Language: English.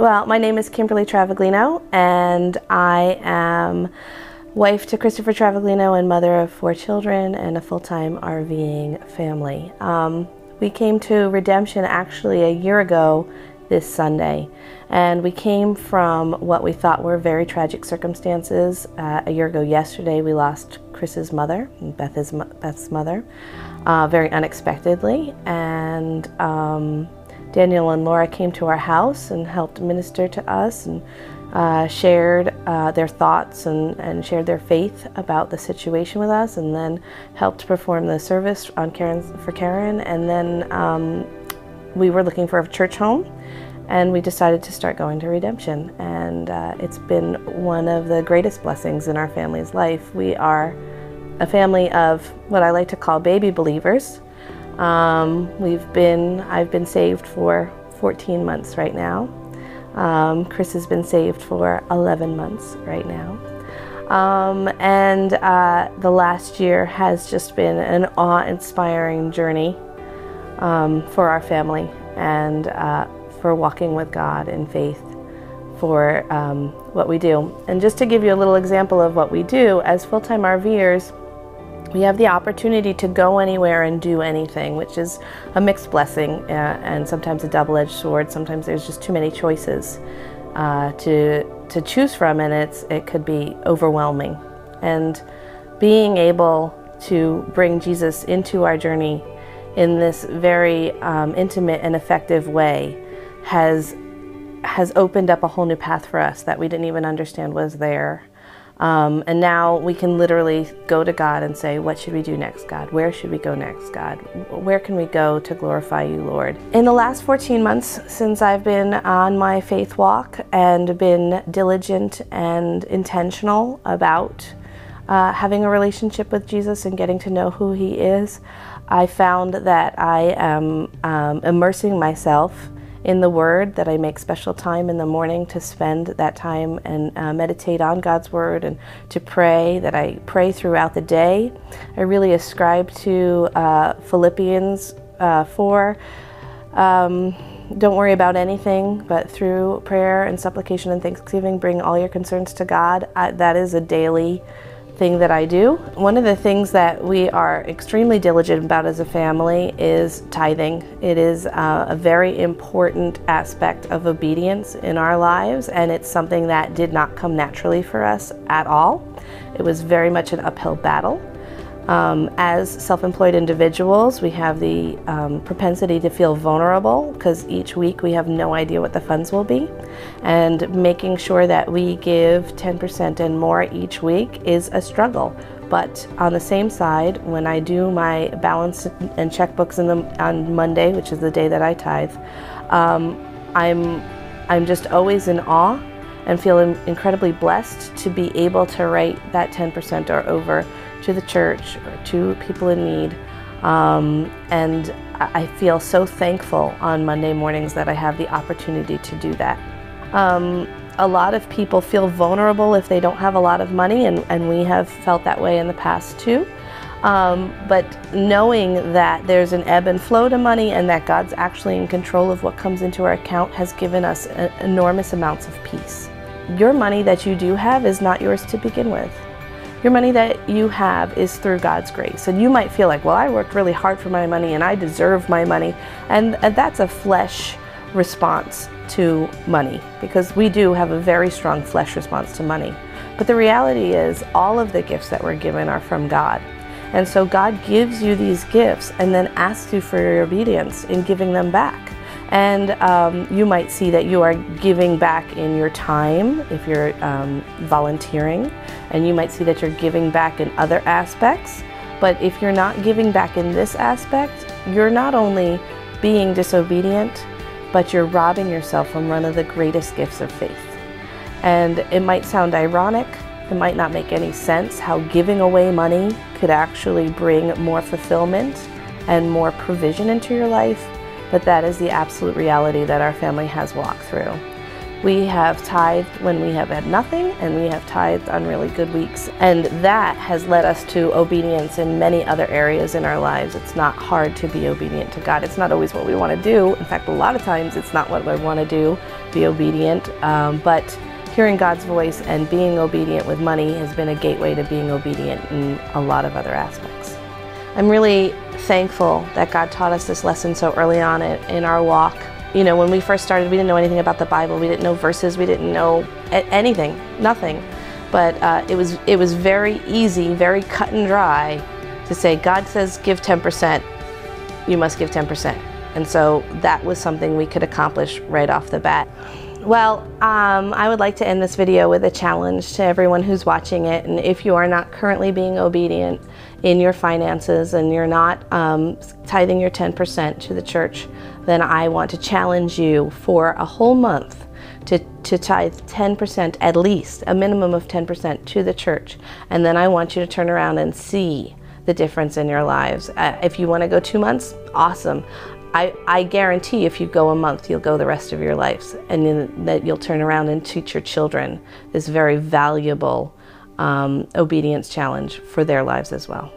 Well, my name is Kimberly Travaglino, and I am wife to Christopher Travaglino and mother of four children and a full-time RVing family. Um, we came to Redemption actually a year ago this Sunday, and we came from what we thought were very tragic circumstances. Uh, a year ago yesterday, we lost Chris's mother, Beth's, Beth's mother, uh, very unexpectedly, and um, Daniel and Laura came to our house and helped minister to us and uh, shared uh, their thoughts and, and shared their faith about the situation with us and then helped perform the service on Karen, for Karen. And then um, we were looking for a church home and we decided to start going to Redemption. And uh, it's been one of the greatest blessings in our family's life. We are a family of what I like to call baby believers. Um, we've been, I've been saved for 14 months right now. Um, Chris has been saved for 11 months right now. Um, and uh, the last year has just been an awe-inspiring journey um, for our family and uh, for walking with God in faith for um, what we do. And just to give you a little example of what we do, as full-time RVers, we have the opportunity to go anywhere and do anything, which is a mixed blessing uh, and sometimes a double-edged sword. Sometimes there's just too many choices uh, to to choose from, and it's it could be overwhelming. And being able to bring Jesus into our journey in this very um, intimate and effective way has has opened up a whole new path for us that we didn't even understand was there. Um, and now we can literally go to God and say, What should we do next, God? Where should we go next, God? Where can we go to glorify you, Lord? In the last 14 months since I've been on my faith walk and been diligent and intentional about uh, having a relationship with Jesus and getting to know who He is, I found that I am um, immersing myself in the Word, that I make special time in the morning to spend that time and uh, meditate on God's Word and to pray, that I pray throughout the day. I really ascribe to uh, Philippians uh, 4. Um, don't worry about anything, but through prayer and supplication and thanksgiving, bring all your concerns to God. I, that is a daily thing that I do. One of the things that we are extremely diligent about as a family is tithing. It is uh, a very important aspect of obedience in our lives, and it's something that did not come naturally for us at all. It was very much an uphill battle. Um, as self-employed individuals, we have the um, propensity to feel vulnerable because each week we have no idea what the funds will be. And making sure that we give 10% and more each week is a struggle. But on the same side, when I do my balance and checkbooks the, on Monday, which is the day that I tithe, um, I'm, I'm just always in awe and feel incredibly blessed to be able to write that 10% or over to the church or to people in need. Um, and I feel so thankful on Monday mornings that I have the opportunity to do that. Um, a lot of people feel vulnerable if they don't have a lot of money, and, and we have felt that way in the past too. Um, but knowing that there's an ebb and flow to money and that God's actually in control of what comes into our account has given us enormous amounts of peace. Your money that you do have is not yours to begin with. Your money that you have is through God's grace. And you might feel like, well, I worked really hard for my money and I deserve my money. And, and that's a flesh response to money because we do have a very strong flesh response to money. But the reality is, all of the gifts that we're given are from God. And so God gives you these gifts and then asks you for your obedience in giving them back. And um, you might see that you are giving back in your time if you're um, volunteering, and you might see that you're giving back in other aspects. But if you're not giving back in this aspect, you're not only being disobedient, but you're robbing yourself from one of the greatest gifts of faith. And it might sound ironic, it might not make any sense how giving away money could actually bring more fulfillment and more provision into your life but that is the absolute reality that our family has walked through. We have tithed when we have had nothing, and we have tithed on really good weeks. And that has led us to obedience in many other areas in our lives. It's not hard to be obedient to God. It's not always what we want to do. In fact, a lot of times it's not what we want to do, be obedient. Um, but hearing God's voice and being obedient with money has been a gateway to being obedient in a lot of other aspects. I'm really thankful that God taught us this lesson so early on in our walk. You know, when we first started, we didn't know anything about the Bible. We didn't know verses. We didn't know anything, nothing. But uh, it was it was very easy, very cut and dry, to say God says give 10%, you must give 10%. And so that was something we could accomplish right off the bat. Well, um, I would like to end this video with a challenge to everyone who's watching it. And if you are not currently being obedient in your finances and you're not um, tithing your 10% to the church, then I want to challenge you for a whole month to, to tithe 10% at least, a minimum of 10% to the church. And then I want you to turn around and see the difference in your lives. Uh, if you want to go two months, awesome. I, I guarantee if you go a month, you'll go the rest of your lives, and then that you'll turn around and teach your children this very valuable um, obedience challenge for their lives as well.